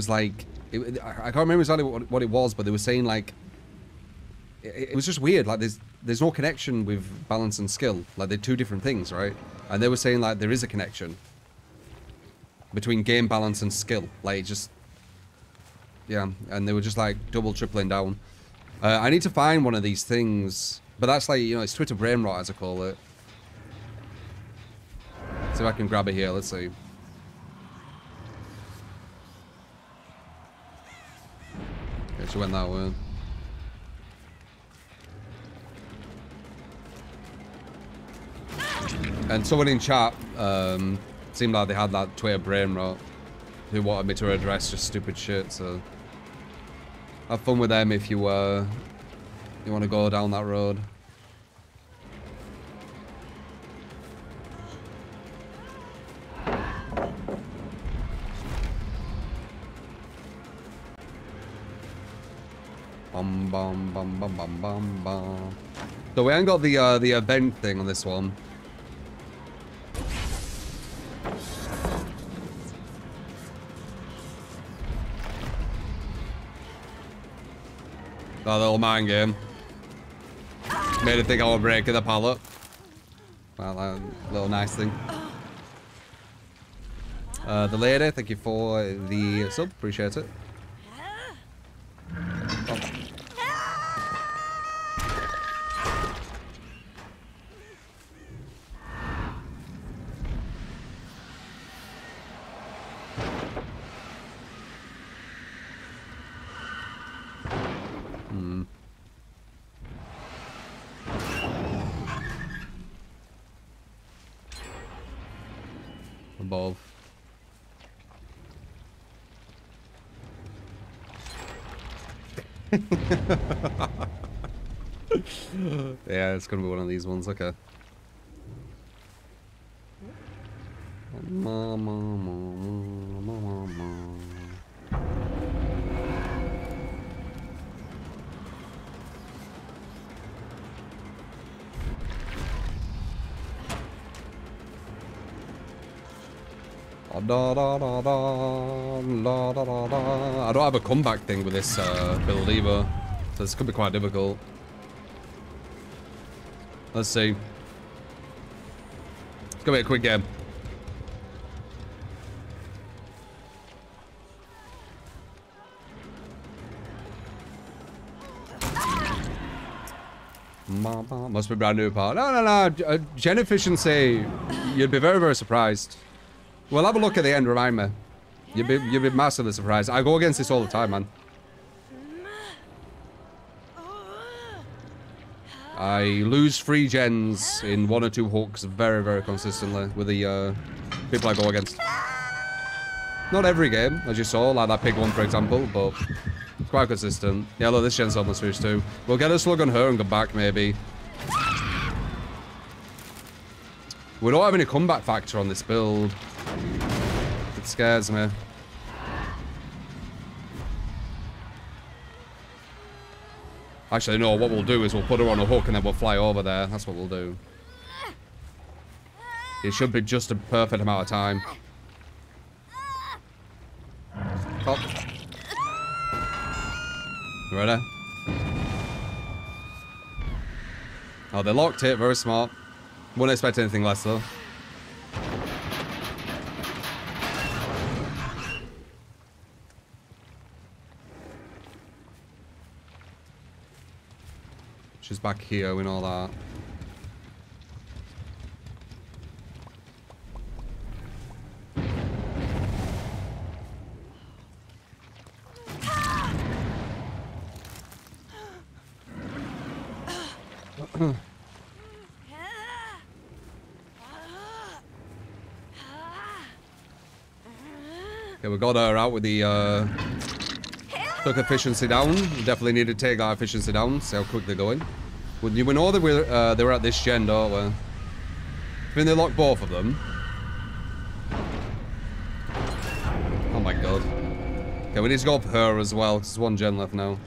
was like, it, I can't remember exactly what, what it was, but they were saying like, it, it was just weird. Like there's there's no connection with balance and skill. Like they're two different things, right? And they were saying like there is a connection between game balance and skill. Like just, yeah. And they were just like double tripling down. Uh, I need to find one of these things, but that's like you know it's Twitter brain rot as I call it. See if I can grab it here. Let's see. She went that way. And someone in chat um, seemed like they had that Twitter brain rot who wanted me to address just stupid shit, so have fun with them if you uh you want to go down that road. Bum bum bum bum bum bum bum. So we ain't got the uh, the event thing on this one. That little mind game. Made it think I was breaking the pallet. Well, a little nice thing. Uh, the lady, thank you for the sub. Appreciate it. Above. yeah, it's gonna be one of these ones. Okay. Ma, ma, ma, Da, da, da, da, da, da, da, da. I don't have a comeback thing with this uh, build either, so this could be quite difficult. Let's see. It's gonna be a quick game. Must be brand new part. No, no, no. uh, Gen efficiency. You'd be very, very surprised. Well, have a look at the end. Remind me. You'd be, you'd be massively surprised. I go against this all the time, man. I lose three gens in one or two hooks very, very consistently with the uh, people I go against. Not every game, as you saw, like that pig one, for example, but quite consistent. Yeah, look, this gen's the switch too. We'll get a slug on her and go back, maybe. We don't have any comeback factor on this build. It scares me. Actually, no, what we'll do is we'll put her on a hook and then we'll fly over there. That's what we'll do. It should be just a perfect amount of time. You ready? Oh, they locked it. Very smart. Wouldn't expect anything less, though. She's back here and all that. Okay, we got her out with the uh, took efficiency down. We definitely need to take our efficiency down. See how quick they're going. We, we know that we're uh, they were at this gen, don't we? I think they locked both of them. Oh my god. Okay, we need to go for her as well, because There's one gen left now.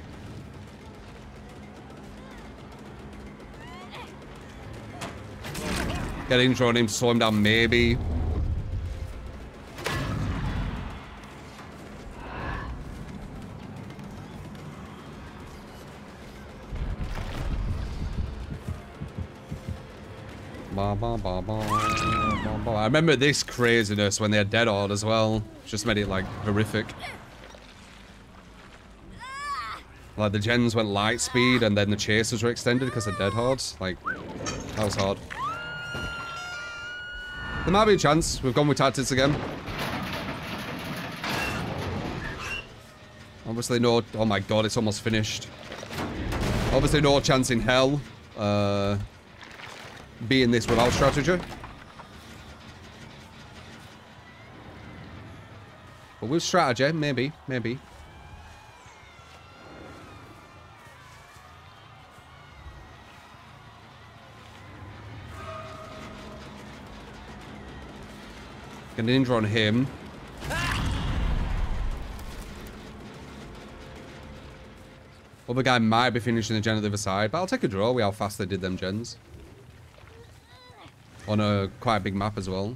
Get intro on him, slow him down, maybe. I remember this craziness when they had Dead Hard as well. Just made it like horrific. Like the gens went light speed and then the chasers were extended because of Dead Hard. Like, that was hard. There might be a chance. We've gone with tactics again. Obviously no... Oh my god, it's almost finished. Obviously no chance in hell. Uh, being this without strategy. But with strategy, maybe, maybe. Get an ninja on him. Other guy might be finishing the gen at the other side, but I'll take a draw with how fast they did them gens. On a quite big map as well.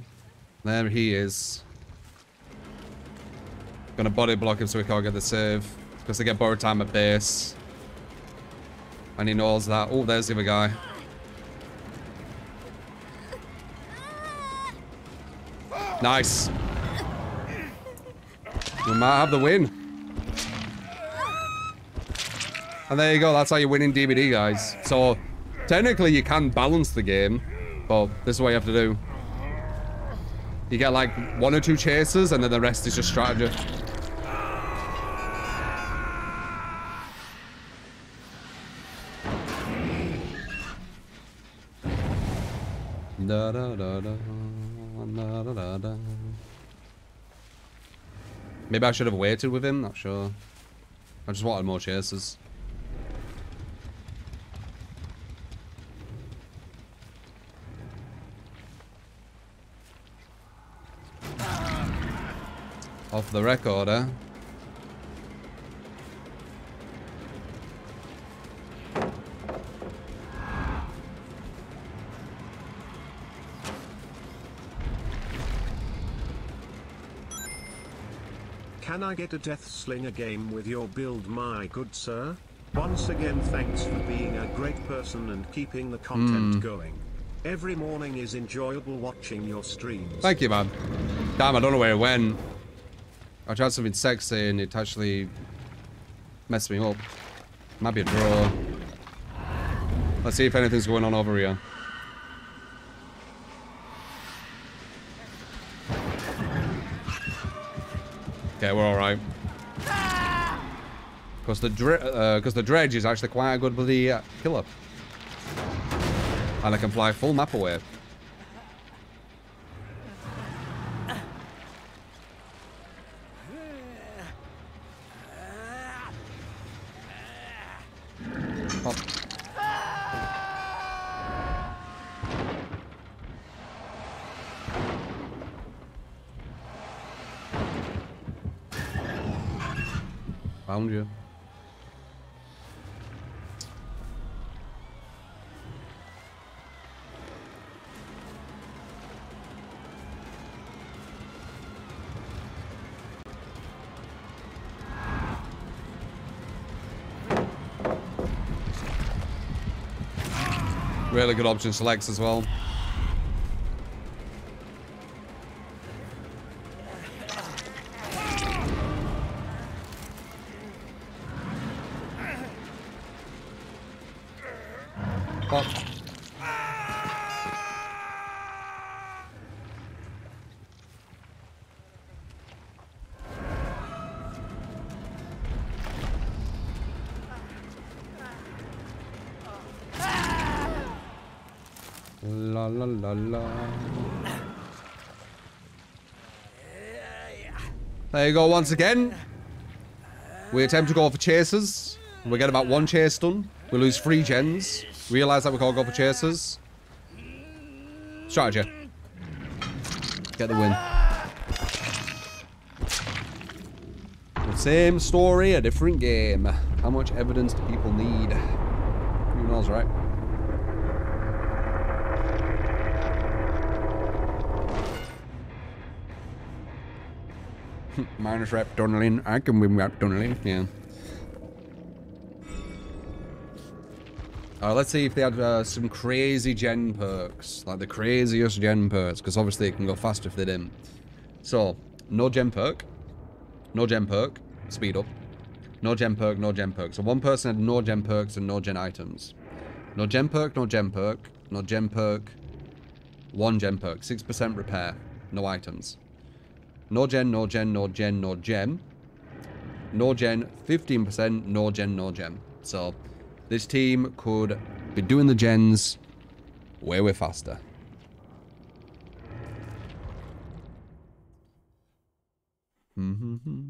There he is. Gonna body block him so we can't get the save. Because they get borrowed time at base. And he knows that. Oh, there's the other guy. Nice. We might have the win. And there you go, that's how you win in DBD, guys. So, technically you can balance the game, but this is what you have to do. You get like one or two chases, and then the rest is just strategy. Da da da Maybe I should have waited with him, not sure. I just wanted more chases. Off the record, eh? Can I get a Death Slinger game with your build my good sir? Once again thanks for being a great person and keeping the content Hmm. going. Every morning is enjoyable watching your streams. Thank you, man. Damn, I don't know where it went. I tried something sexy and it actually messed me up. Might be a draw. Let's see if anything's going on over here. Okay, we're alright. Because the, uh, the dredge is actually quite a good bloody uh, killer. And I can fly full map away. Found um you. Really good option selects as well. Pop. La la la la. There you go once again. We attempt to go for chasers. We get about one chase done. We lose three gens. Realize that we can't go for chasers. Strategy. Get the win. The same story, a different game. How much evidence do people need? Who knows, right? Minus rep tunneling. I can win rep tunneling. Yeah. Uh, let's see if they had uh, some crazy gen perks, like the craziest gen perks, because obviously it can go faster if they didn't. So, no gen perk, no gen perk, speed up, no gen perk, no gen perk. So one person had no gen perks and no gen items. No gen perk, no gen perk, no gen perk, one gen perk, 6% repair, no items. No gen, no gen, no gen, no gem. No gen, 15%, no gen, no gem. So this team could be doing the gens way, way faster. Mm-hmm.